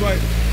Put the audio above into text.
right.